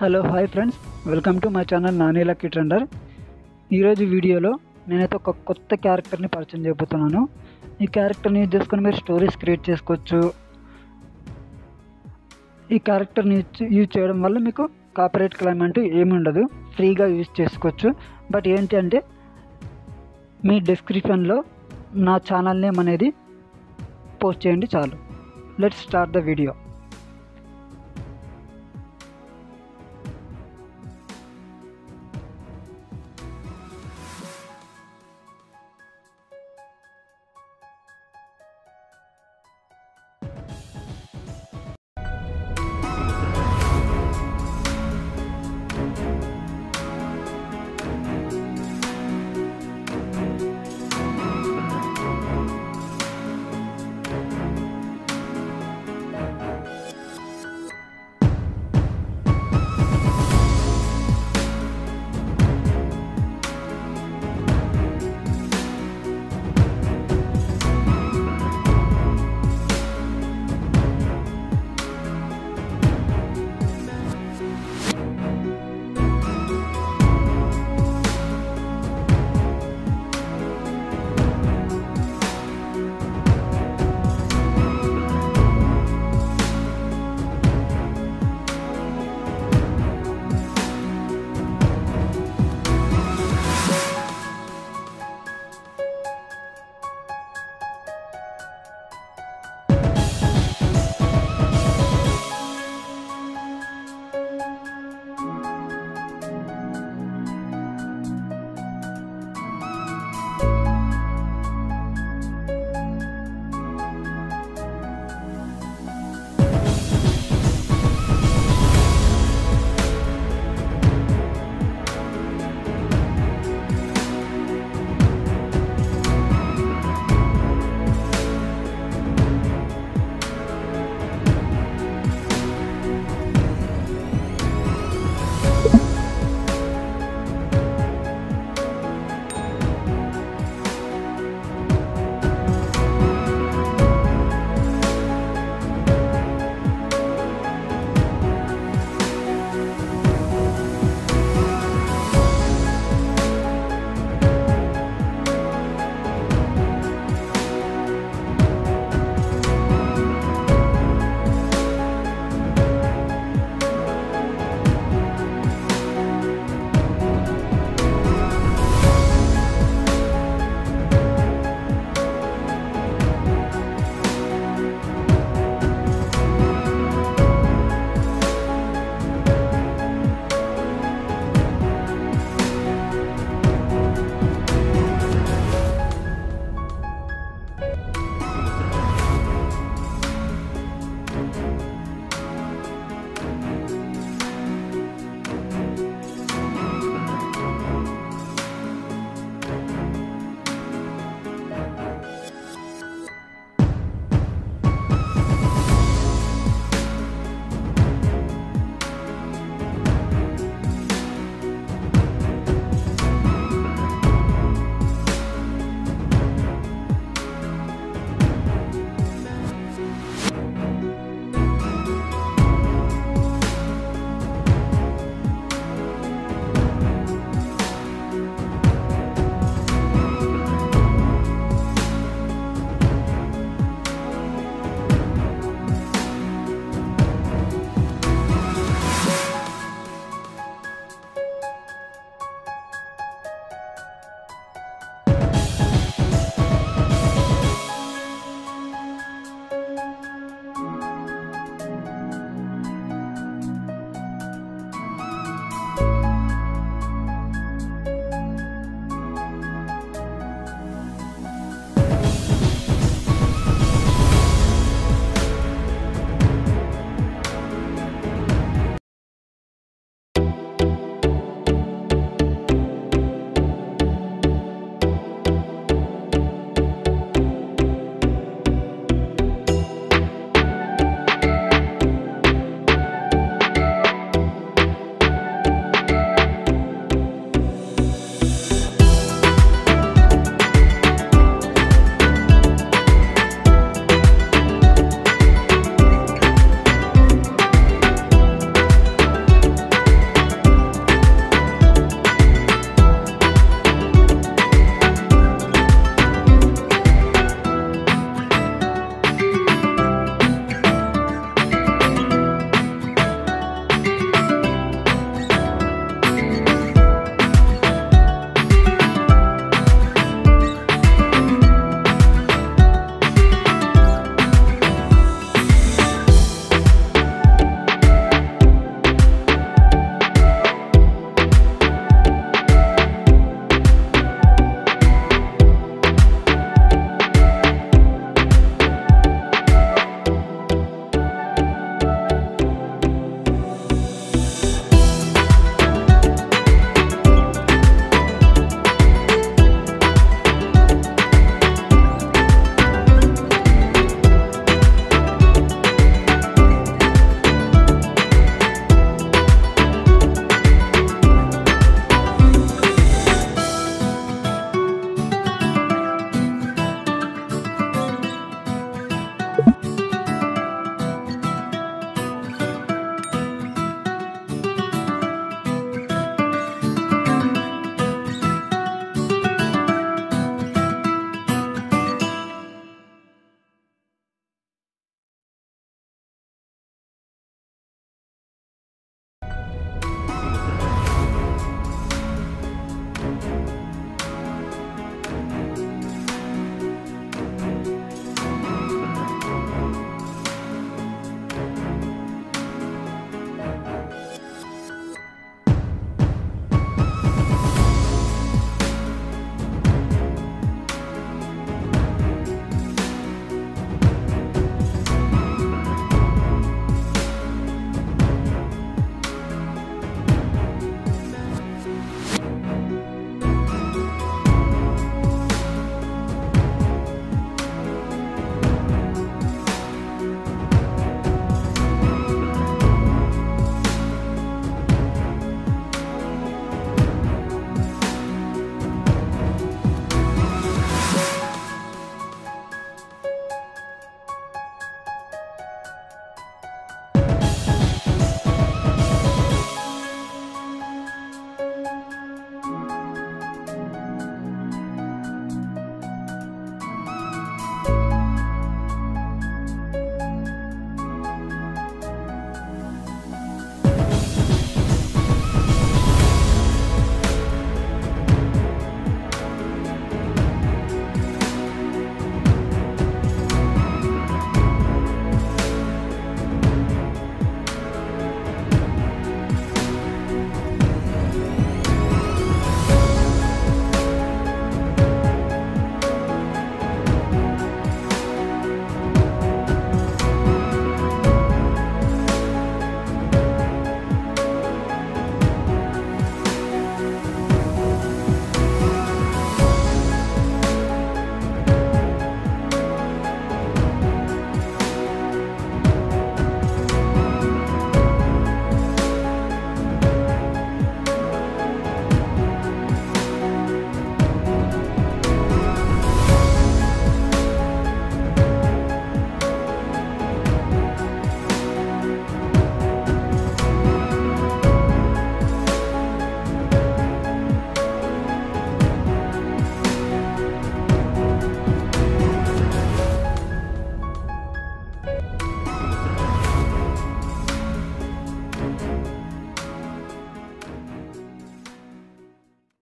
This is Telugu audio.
Hello hi friends. Welcome to my channel Nani lucky trender. ఈరోజు వీడియోలో నేనైతే ఒక కొత్త క్యారెక్టర్ని పరిచయం చేయబోతున్నాను. ఈ క్యారెక్టర్ని యూజ్ చేసుకొని మీరు స్టోరీస్ క్రియేట్ చేసుకోవచ్చు. ఈ క్యారెక్టర్ని యూజ్ యూజ్ చేయడం వల్ల మీకు కాపరేట్ క్లైమ్ అంటూ ఏమి ఉండదు. ఫ్రీగా యూజ్ చేసుకోవచ్చు. బట్ ఏంటి అంటే మీ డిస్క్రిప్షన్లో నా ఛానల్ నేమ్ అనేది పోస్ట్ చేయండి చాలు. Let's start the video.